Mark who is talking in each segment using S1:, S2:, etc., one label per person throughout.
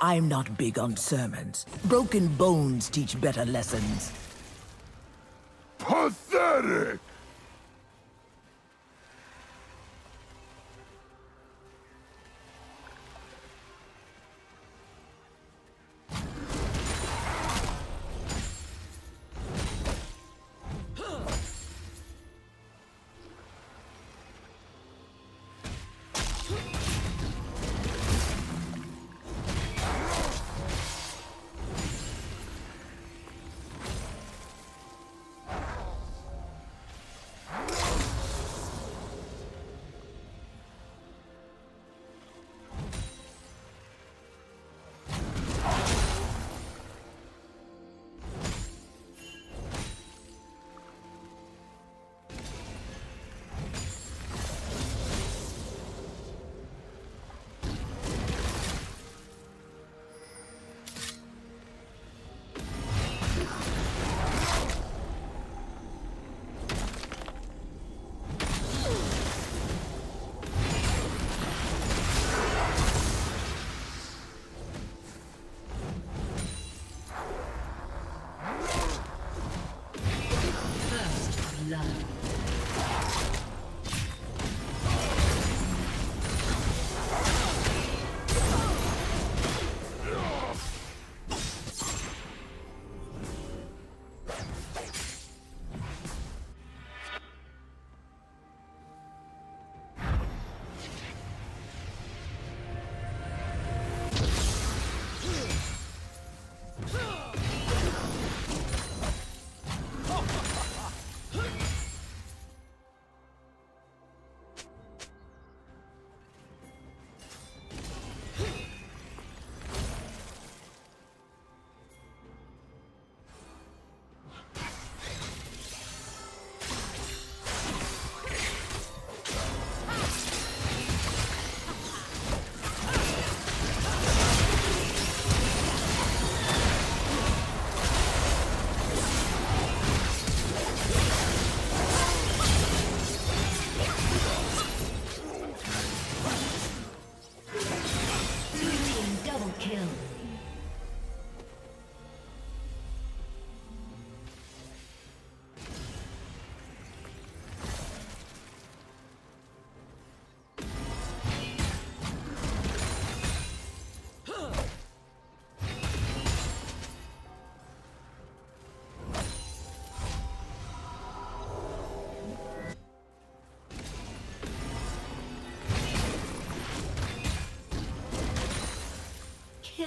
S1: I'm not big on sermons. Broken bones teach better lessons.
S2: Pathetic!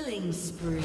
S3: Killing spree.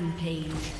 S3: Rampage.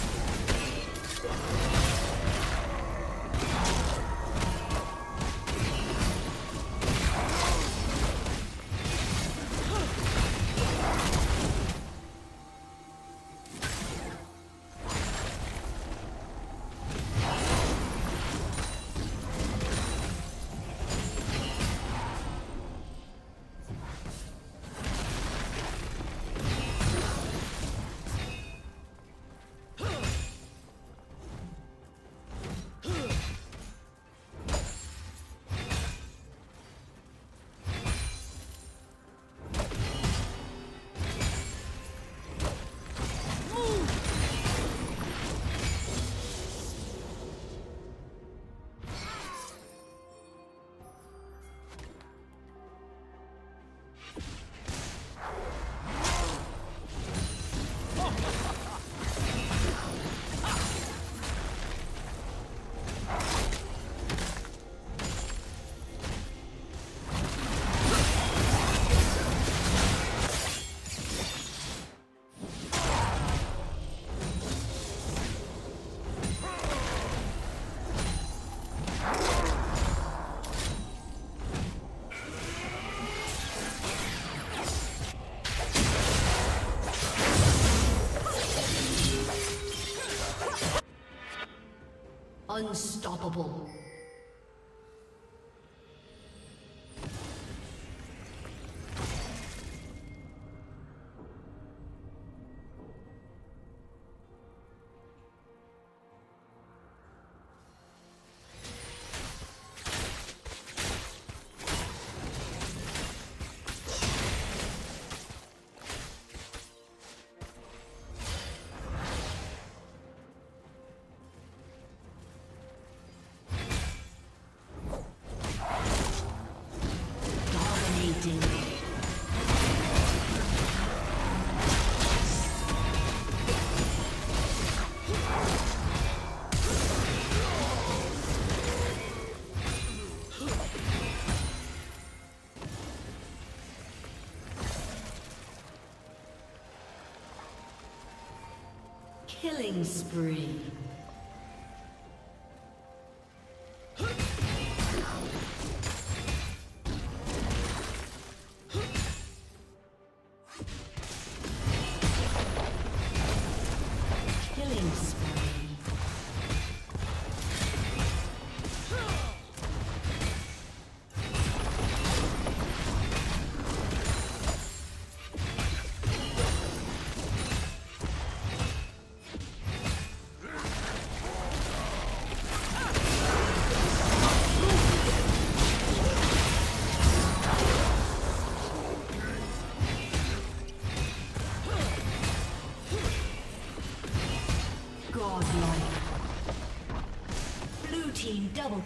S3: Unstoppable. Killing spree.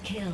S3: Kill.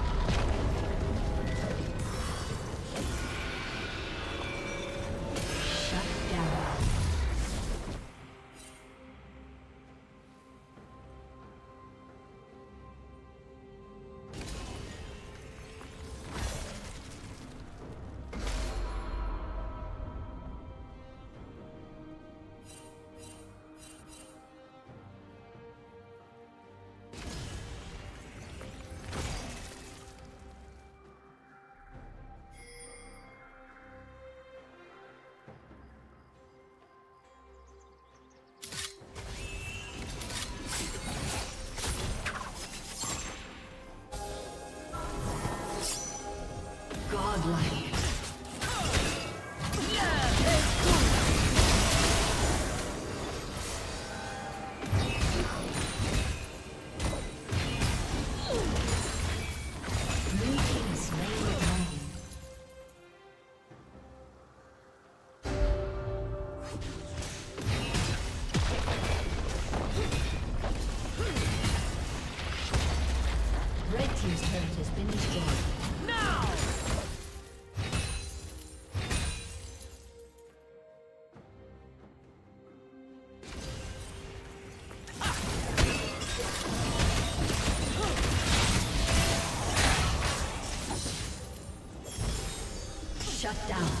S3: Godlike. Blue Shut down.